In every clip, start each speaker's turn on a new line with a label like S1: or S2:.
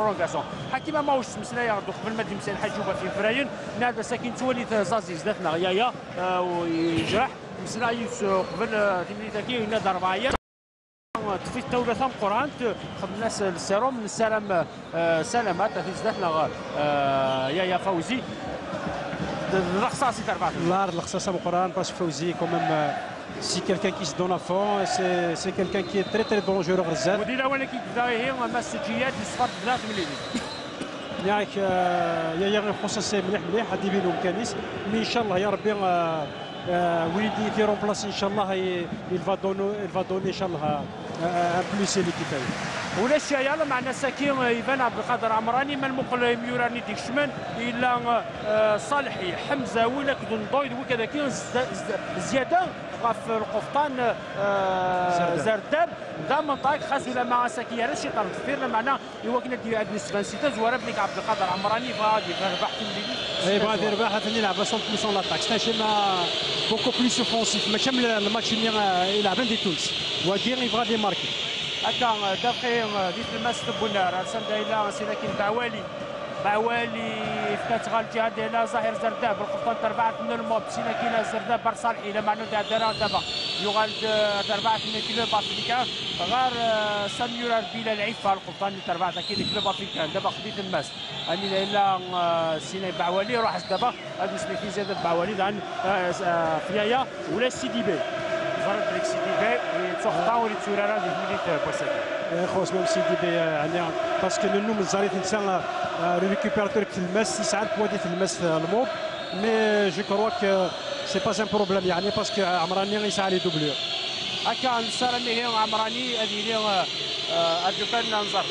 S1: برونغاسيون حكيما ماهوش مسنا يردو قبل ما تمسي الحجوبه في فراين نادى ساكن تولي زازي زدتنا غيايا ويجرح مسنا يوس قبل آه، تمني تاكي نادى اربعه في الدولة ثم قران خد الناس السيروم السلام آه، سلامات في زدتنا يا يا فوزي الرقصه تربع
S2: لا الرقصه قران باش فوزي كوميم سي كيلكان كي سدون افون سي سي كيلكان كي تري تري دونجورو بزاف
S1: ودي الأول كي بدا هي ما السجيات الصفر بزاف مليون
S2: ياك يا يا سي مليح مليح هادي بينهم كانيس مي ان شاء الله يا ربي وليدي كي رومبلاس ان شاء الله il va donner il va donner ان شاء الله ان بلوس ليكيب
S1: ولا الشيء يلا معنا ساكين يبان عبد القادر عمراني ما المقل ميوراني ديك شمن إلا صالحي حمزة ولا كدون ضويد وكذا كاين زيادة في القفطان آه زرداب. دا منطقة خاص ولا مع ساكيه لا شي طرف فير معنا يوكنا دي عند نسبه سيتا زوار بنك عبد القادر عمراني غادي ربح
S2: تمليلي إي غادي ربح نلعب 100% لاطاك ستا ما بوكو بليس اوفونسيف ماشي الماتش اللي يلعب عندي تونس. ودير يبغى دي ماركي
S1: هكا دقيق ديت الماس بونار سندا إلى سيناكين بعوالي بعوالي فتات غال الجهه ديالها زهير زرداب. بالقبطان تربعة من الموب سينا كينا زرداب بر صالحي إلى معنى تاع دارا دابا. يغال تربعة من كيلو افريكا غار ساميور بلا العفة. القبطان تربعة كيلو كلوب افريكا دابا خديت الماس. أني الا سينا بعوالي روح دابا هذا سميتي زاد بعوالي دان فيايا ولا سيدي بي. فرد بريك سيدي بي ويتسوخطا وريتسورارا ديك ميليت بوساكي
S2: خوش ميم سيدي بي يعني باسكو انسان qui le met, si ça a le في المس الموب مي جو كروا كو سي با ان بروبليم يعني باسكو عمراني يسعى لي دوبلور
S1: هكا نسالمي هي عمراني هذه هي ادوبان ننظر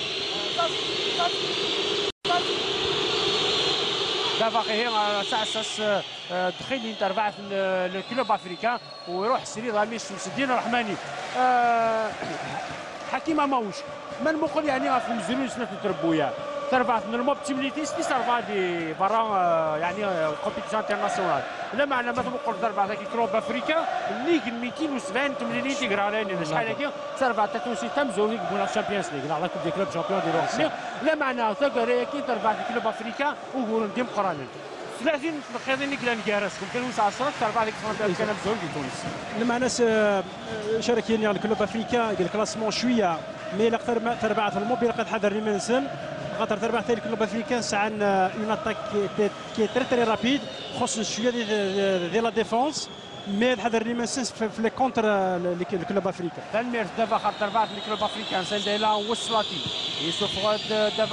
S1: دابا هي ساعة ساس دخل انتر بعث الكلوب افريكان ويروح سري رامي شمس الرحماني حكيمه ماوش من مقول يعني في مزيون سنه تربويا تربع من الموب تيمليتي سبي تربع دي برا يعني كومبيتيسيون انترناسيونال لا معنى ما تقول تربع ذاك كروب أفريكا. ليغ 270 تمليني تيغرا لين شحال هكا تربع تونسي تمزو ليغ بولا شامبيونز ليغ على كوب دي كلوب شامبيون دي لوغ لا معنى تقرأ كي تربع كلوب أفريكا وقول ديم قرانين 30 خيرين كلان كارس كل وسع 10 تربع ديك كان في تونس.
S2: المعنى شاركين الكلوب أفريكا الكلاسمون شوية. مي لا تربع الموبيل قد حضر لي منسن خاطر تربح تاع الكلوب افريكان ساعة اون اتاك كي تري تري رابيد خص شوية ديال لا ديفونس مي حذر لي ماسنس في لي كونتر الكلوب افريكان
S1: تنمير دابا خاطر تربح الكلوب افريكان سنديلا وصلاتي يوسف دابا